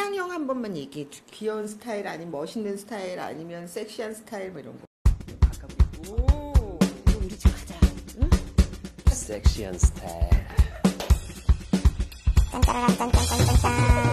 이상형 한 번만 얘기해 줘. 귀여운 스타일 아니면 멋있는 스타일 아니면 섹시한 스타일 뭐 이런 거. 바꿔보고. 이거 우리 집 가자. 응? 섹시한 스타일. 짠짜라란 짠짠짠짠짠.